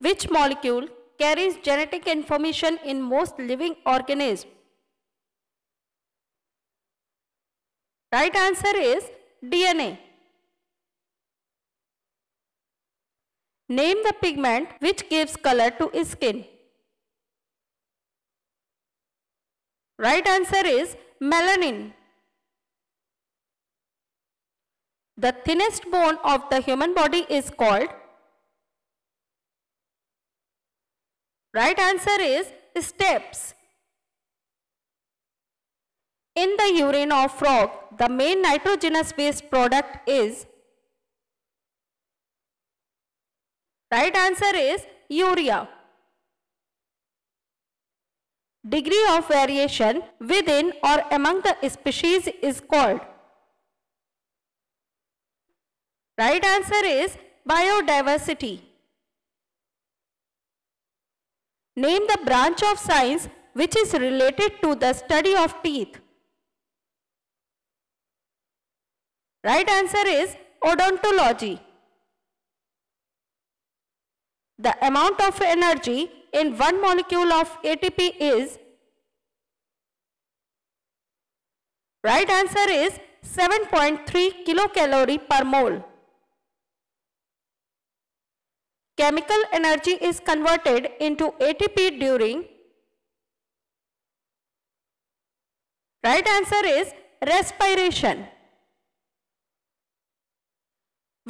Which molecule carries genetic information in most living organisms? Right answer is DNA. Name the pigment which gives color to skin. Right answer is melanin. The thinnest bone of the human body is called Right answer is stapes. In the urine of frog, the main nitrogenous waste product is Right answer is urea. Degree of variation within or among the species is called Right answer is biodiversity. Name the branch of science which is related to the study of teeth. Right answer is odontology. The amount of energy in one molecule of ATP is Right answer is 7.3 kilocalorie per mole. Chemical energy is converted into ATP during Right answer is respiration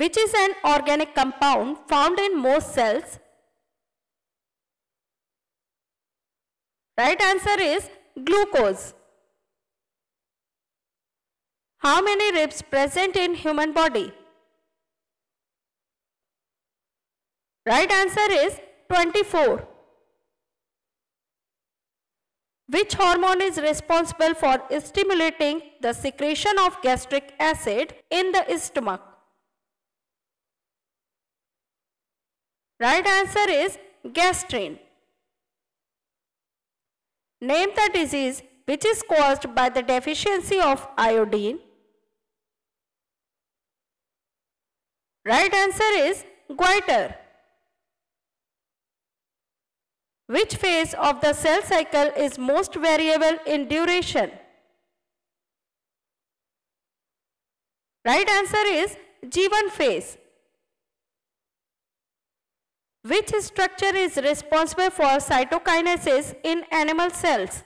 which is an organic compound found in most cells. Right answer is glucose. How many ribs present in human body? Right answer is 24. Which hormone is responsible for stimulating the secretion of gastric acid in the stomach? Right answer is gastrin. Name the disease which is caused by the deficiency of iodine. Right answer is goiter. Which phase of the cell cycle is most variable in duration? Right answer is G1 phase. Which structure is responsible for cytokinesis in animal cells?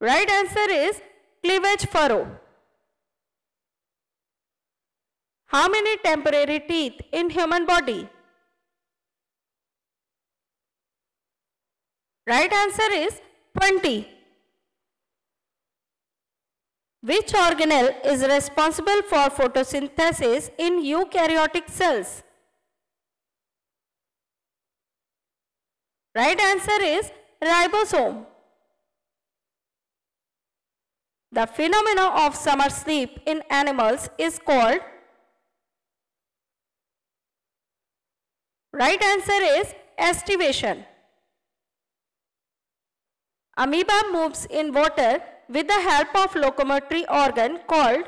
Right answer is cleavage furrow. How many temporary teeth in human body? Right answer is 20. Which organelle is responsible for photosynthesis in eukaryotic cells? Right answer is ribosome. The phenomena of summer sleep in animals is called Right answer is estivation. Amoeba moves in water with the help of locomotory organ called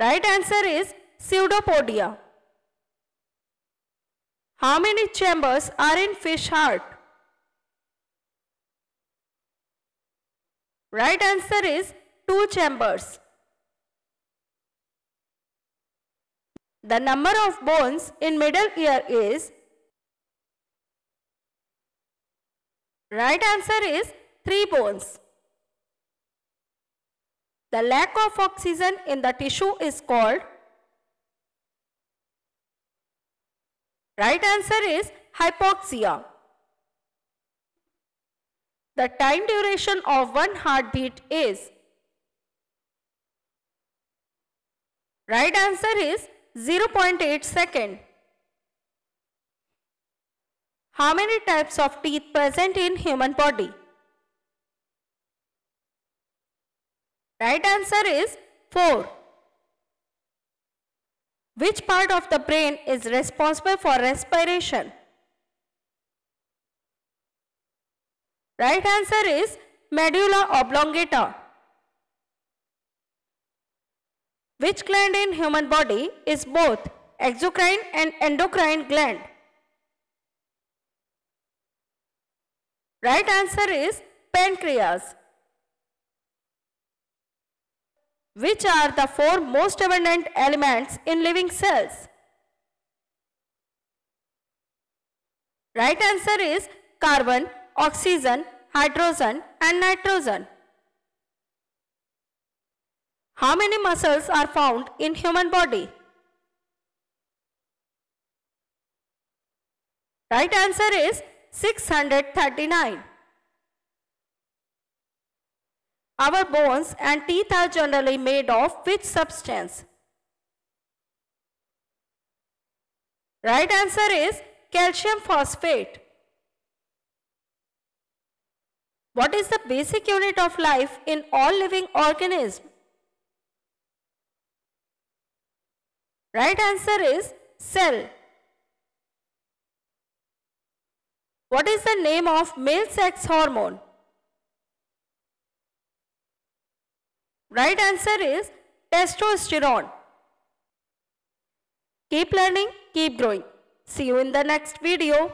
Right answer is pseudopodia. How many chambers are in fish heart? Right answer is two chambers. The number of bones in middle ear is Right answer is 3 bones. The lack of oxygen in the tissue is called Right answer is hypoxia. The time duration of one heartbeat is Right answer is 0.8 second. How many types of teeth present in human body? Right answer is 4. Which part of the brain is responsible for respiration? Right answer is medulla oblongata. Which gland in human body is both exocrine and endocrine gland? Right answer is pancreas. Which are the four most abundant elements in living cells? Right answer is carbon, oxygen, hydrogen and nitrogen. How many muscles are found in human body? Right answer is 639. Our bones and teeth are generally made of which substance? Right answer is calcium phosphate. What is the basic unit of life in all living organisms? Right answer is cell. What is the name of male sex hormone? Right answer is testosterone. Keep learning, keep growing. See you in the next video.